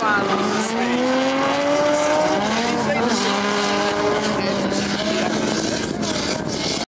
发了。